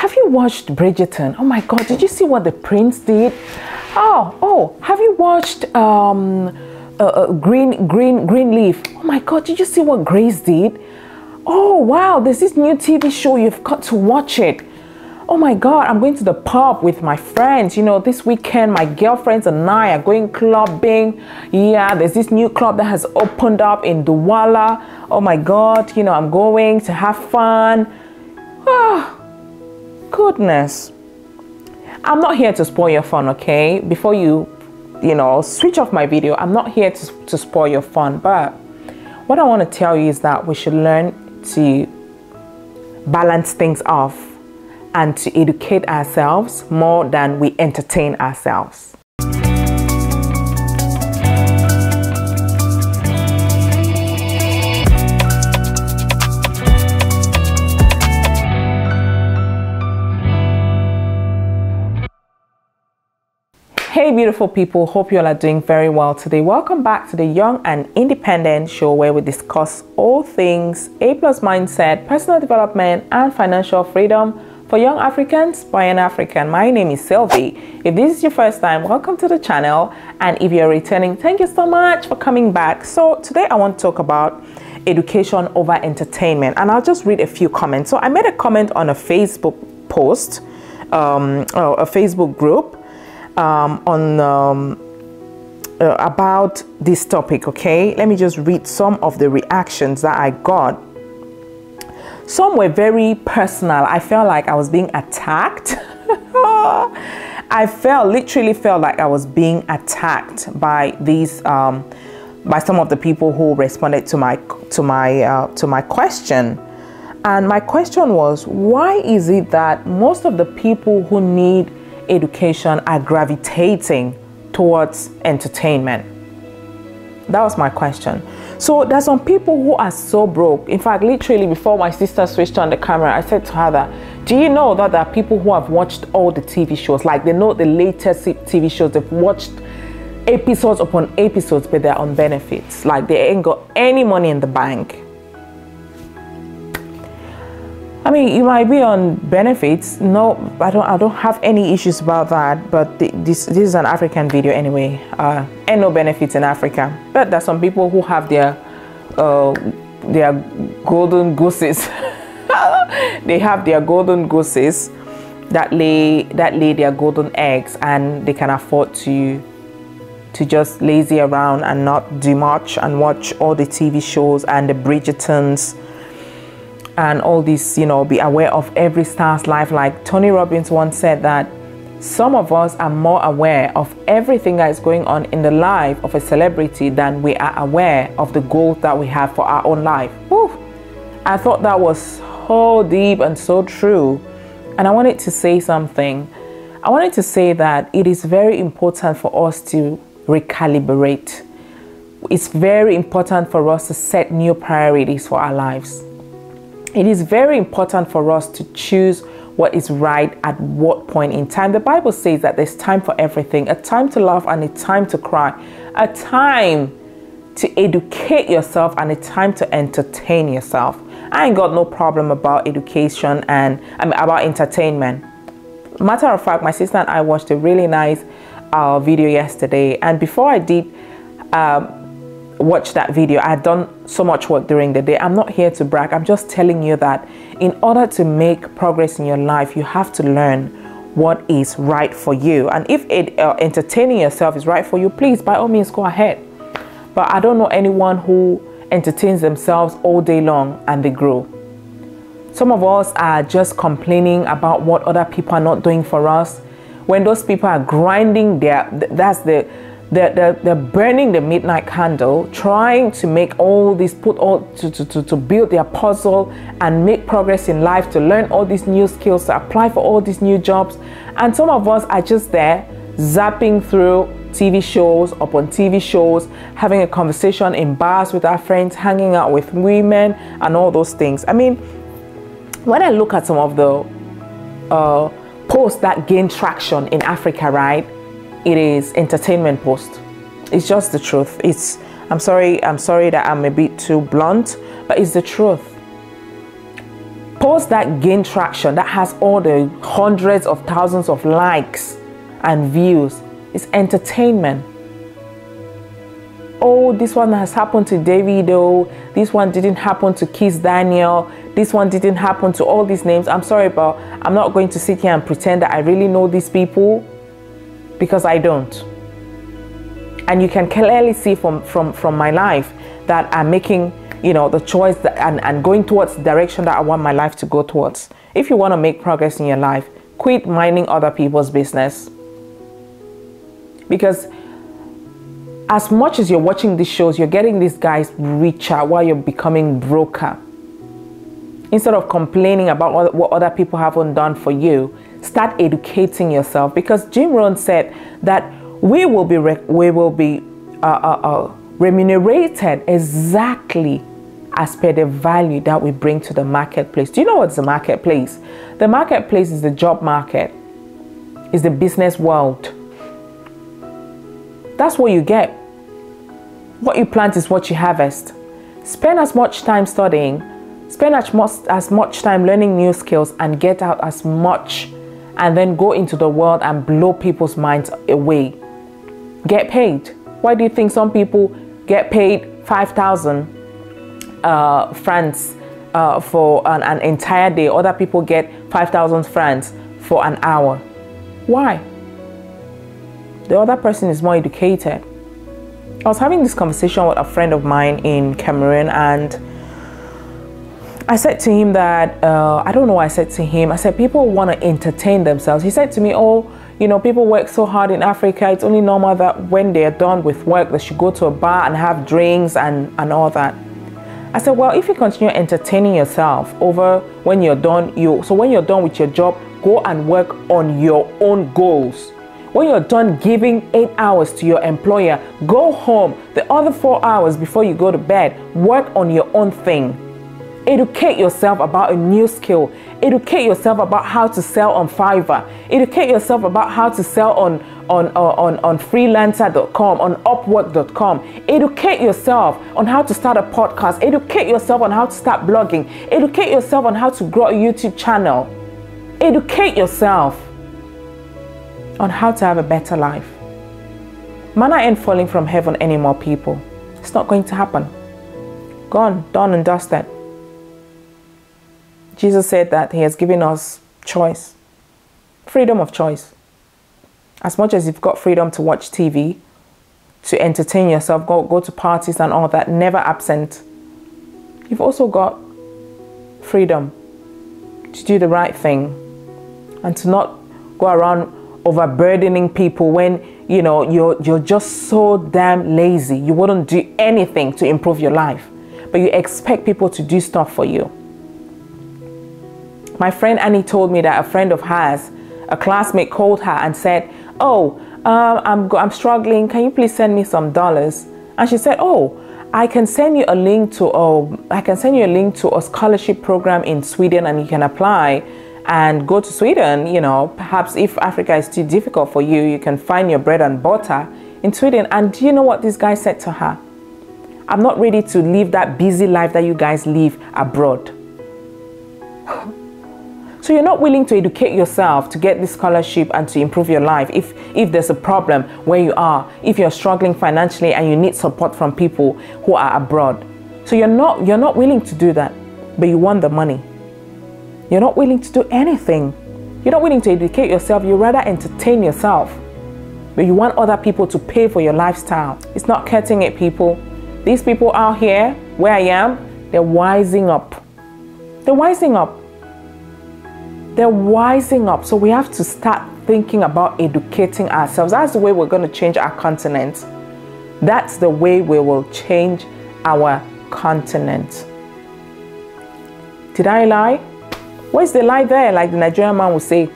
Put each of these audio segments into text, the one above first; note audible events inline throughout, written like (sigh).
have you watched Bridgerton? Oh my God, did you see what the prince did? Oh, oh, have you watched um, uh, uh, Green, Green, Greenleaf? Oh my God, did you see what Grace did? Oh wow, there's this new TV show. You've got to watch it. Oh my God, I'm going to the pub with my friends. You know, this weekend, my girlfriends and I are going clubbing. Yeah, there's this new club that has opened up in Douala. Oh my God, you know, I'm going to have fun. Oh, goodness. I'm not here to spoil your fun, okay? Before you, you know, switch off my video, I'm not here to, to spoil your fun. But what I want to tell you is that we should learn to balance things off and to educate ourselves more than we entertain ourselves. Hey, beautiful people, hope you all are doing very well today. Welcome back to the Young and Independent show where we discuss all things A plus mindset, personal development, and financial freedom for young Africans by an African. My name is Sylvie. If this is your first time, welcome to the channel. And if you're returning, thank you so much for coming back. So, today I want to talk about education over entertainment, and I'll just read a few comments. So, I made a comment on a Facebook post, um, a Facebook group um, on um, uh, about this topic. Okay, let me just read some of the reactions that I got. Some were very personal. I felt like I was being attacked. (laughs) I felt literally felt like I was being attacked by these um, by some of the people who responded to my to my uh, to my question. And my question was, why is it that most of the people who need education are gravitating towards entertainment? That was my question. So there's some people who are so broke. In fact, literally before my sister switched on the camera, I said to her that, do you know that there are people who have watched all the TV shows? Like they know the latest TV shows, they've watched episodes upon episodes, but they're on benefits. Like they ain't got any money in the bank I mean, you might be on benefits. No, I don't. I don't have any issues about that. But the, this this is an African video anyway. Uh, and no benefits in Africa. But there's some people who have their uh, their golden gooses. (laughs) they have their golden gooses that lay that lay their golden eggs, and they can afford to to just lazy around and not do much and watch all the TV shows and the Bridgertons and all this, you know, be aware of every star's life. Like Tony Robbins once said that some of us are more aware of everything that is going on in the life of a celebrity than we are aware of the goals that we have for our own life. Whew. I thought that was so deep and so true. And I wanted to say something. I wanted to say that it is very important for us to recalibrate. It's very important for us to set new priorities for our lives it is very important for us to choose what is right at what point in time. The Bible says that there's time for everything a time to laugh and a time to cry, a time to educate yourself and a time to entertain yourself. I ain't got no problem about education and I mean, about entertainment. Matter of fact, my sister and I watched a really nice uh, video yesterday, and before I did, um, watch that video. I had done so much work during the day. I'm not here to brag. I'm just telling you that in order to make progress in your life, you have to learn what is right for you. And if it, uh, entertaining yourself is right for you, please, by all means, go ahead. But I don't know anyone who entertains themselves all day long and they grow. Some of us are just complaining about what other people are not doing for us. When those people are grinding their, that's the they're, they're, they're burning the midnight candle, trying to make all this, put all, to, to, to, to build their puzzle and make progress in life, to learn all these new skills, to apply for all these new jobs. And some of us are just there zapping through TV shows upon TV shows, having a conversation in bars with our friends, hanging out with women, and all those things. I mean, when I look at some of the uh, posts that gain traction in Africa, right? It is entertainment post. It's just the truth. It's I'm sorry, I'm sorry that I'm a bit too blunt, but it's the truth. post that gain traction, that has all the hundreds of thousands of likes and views, is entertainment. Oh, this one has happened to Davido. This one didn't happen to Kiss Daniel. This one didn't happen to all these names. I'm sorry, but I'm not going to sit here and pretend that I really know these people because I don't. And you can clearly see from, from, from my life that I'm making, you know, the choice that, and, and going towards the direction that I want my life to go towards. If you want to make progress in your life, quit minding other people's business. Because as much as you're watching these shows, you're getting these guys richer while you're becoming broker. Instead of complaining about what other people haven't done for you, start educating yourself. Because Jim Rohn said that we will be we will be uh, uh, uh, remunerated exactly as per the value that we bring to the marketplace. Do you know what's the marketplace? The marketplace is the job market, is the business world. That's what you get. What you plant is what you harvest. Spend as much time studying, spend as much, as much time learning new skills, and get out as much, and then go into the world and blow people's minds away get paid. Why do you think some people get paid 5,000 uh, francs uh, for an, an entire day? Other people get 5,000 francs for an hour. Why? The other person is more educated. I was having this conversation with a friend of mine in Cameroon and I said to him that, uh, I don't know I said to him. I said, people want to entertain themselves. He said to me, oh, you know, people work so hard in Africa. It's only normal that when they're done with work, they should go to a bar and have drinks and, and all that. I said, well, if you continue entertaining yourself over when you're done, you so when you're done with your job, go and work on your own goals. When you're done giving eight hours to your employer, go home the other four hours before you go to bed, work on your own thing. Educate yourself about a new skill. Educate yourself about how to sell on Fiverr. Educate yourself about how to sell on, on, uh, on, on freelancer.com, on upwork.com. Educate yourself on how to start a podcast. Educate yourself on how to start blogging. Educate yourself on how to grow a YouTube channel. Educate yourself on how to have a better life. Manna ain't falling from heaven anymore, people. It's not going to happen. Gone, done, and dusted. Jesus said that He has given us choice, freedom of choice. As much as you've got freedom to watch TV, to entertain yourself, go, go to parties and all that, never absent, you've also got freedom to do the right thing and to not go around overburdening people when you know you're you're just so damn lazy. You wouldn't do anything to improve your life. But you expect people to do stuff for you my friend Annie told me that a friend of hers, a classmate, called her and said, "Oh, um, I'm I'm struggling. Can you please send me some dollars?" And she said, "Oh." I can send you a link to a, I can send you a link to a scholarship program in Sweden and you can apply and go to Sweden, you know, perhaps if Africa is too difficult for you, you can find your bread and butter in Sweden. And do you know what this guy said to her? I'm not ready to live that busy life that you guys live abroad. (laughs) So you're not willing to educate yourself to get this scholarship and to improve your life if, if there's a problem where you are, if you're struggling financially and you need support from people who are abroad. So you're not you're not willing to do that, but you want the money. You're not willing to do anything. You're not willing to educate yourself, you rather entertain yourself. But you want other people to pay for your lifestyle. It's not cutting it, people. These people out here, where I am, they're wising up. They're wising up they're wising up. So we have to start thinking about educating ourselves. That's the way we're going to change our continent. That's the way we will change our continent. Did I lie? Where's the lie there? Like the Nigerian man will say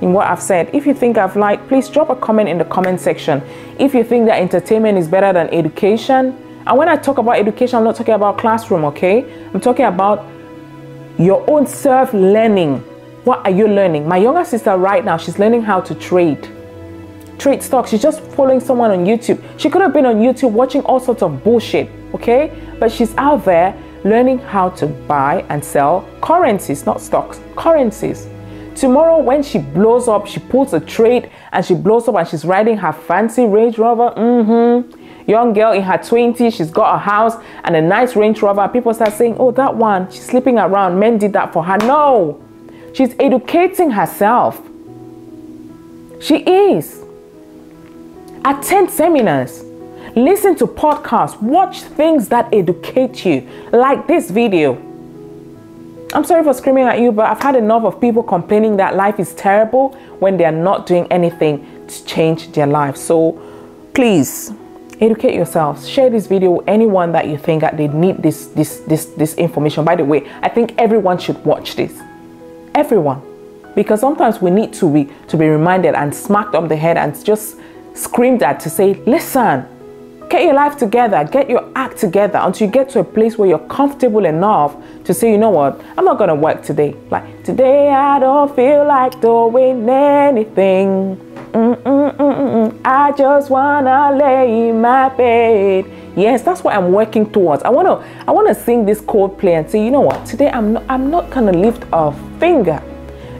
in what I've said. If you think I've lied, please drop a comment in the comment section. If you think that entertainment is better than education, and when I talk about education, I'm not talking about classroom, okay? I'm talking about your own self learning what are you learning? My younger sister right now, she's learning how to trade. Trade stocks. She's just following someone on YouTube. She could have been on YouTube watching all sorts of bullshit, okay? But she's out there learning how to buy and sell currencies, not stocks, currencies. Tomorrow, when she blows up, she pulls a trade and she blows up and she's riding her fancy Range Rover. Mm-hmm. Young girl in her 20s, she's got a house and a nice Range Rover. People start saying, Oh, that one, she's sleeping around. Men did that for her. No, she's educating herself. She is. Attend seminars. Listen to podcasts. Watch things that educate you, like this video. I'm sorry for screaming at you, but I've had enough of people complaining that life is terrible when they are not doing anything to change their life. So please educate yourselves. Share this video with anyone that you think that they need this this this this information. By the way, I think everyone should watch this. Everyone. Because sometimes we need to be to be reminded and smacked on the head and just screamed at to say, listen, Get your life together, get your act together until you get to a place where you're comfortable enough to say, you know what, I'm not gonna work today. Like, today I don't feel like doing anything. Mm-mm-mm-mm. I just wanna lay in my bed. Yes, that's what I'm working towards. I wanna, I wanna sing this Coldplay and say, you know what, today I'm not, I'm not gonna lift a finger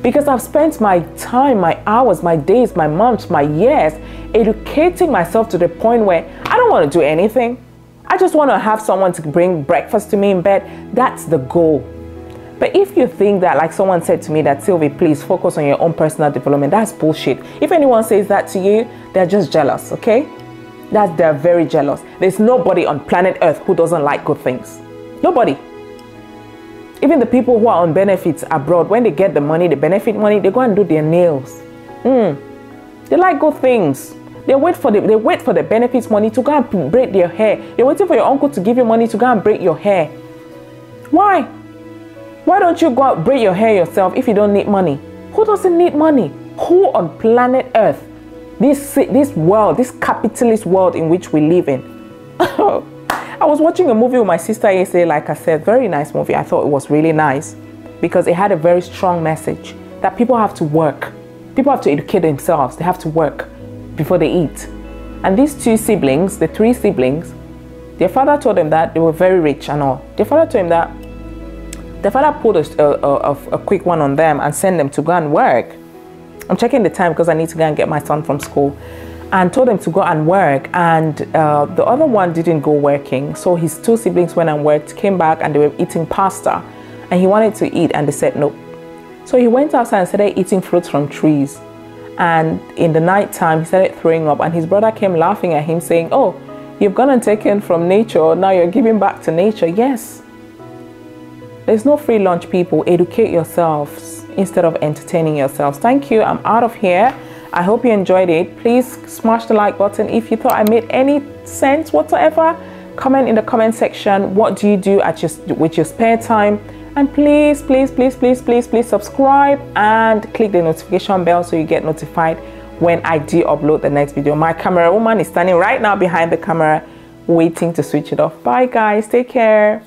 because I've spent my time, my hours, my days, my months, my years educating myself to the point where I don't want to do anything. I just want to have someone to bring breakfast to me in bed. That's the goal. But if you think that, like someone said to me, that Sylvie, please focus on your own personal development, that's bullshit. If anyone says that to you, they're just jealous, okay? That they're very jealous. There's nobody on planet Earth who doesn't like good things. Nobody. Even the people who are on benefits abroad, when they get the money, the benefit money, they go and do their nails. Mm. They like good things. They wait for the they wait for the benefits money to go and braid their hair. They're waiting for your uncle to give you money to go and braid your hair. Why? Why don't you go out braid your hair yourself if you don't need money? Who doesn't need money? Who on planet Earth, this this world, this capitalist world in which we live in, (laughs) I was watching a movie with my sister yesterday, like I said, very nice movie. I thought it was really nice because it had a very strong message that people have to work. People have to educate themselves. They have to work before they eat. And these two siblings, the three siblings, their father told them that they were very rich and all. Their father told them that their father pulled a, a, a, a quick one on them and sent them to go and work. I'm checking the time because I need to go and get my son from school and told him to go and work. And uh, the other one didn't go working. So his two siblings went and worked, came back, and they were eating pasta. And he wanted to eat, and they said no. So he went outside and started eating fruits from trees. And in the night time, he started throwing up. And his brother came laughing at him, saying, Oh, you've gone and taken from nature, now you're giving back to nature. Yes. There's no free lunch, people. Educate yourselves instead of entertaining yourselves. Thank you. I'm out of here. I hope you enjoyed it. Please smash the like button if you thought I made any sense whatsoever. Comment in the comment section. What do you do at your, with your spare time? And please, please, please, please, please, please subscribe and click the notification bell so you get notified when I do upload the next video. My camera woman is standing right now behind the camera waiting to switch it off. Bye guys, take care.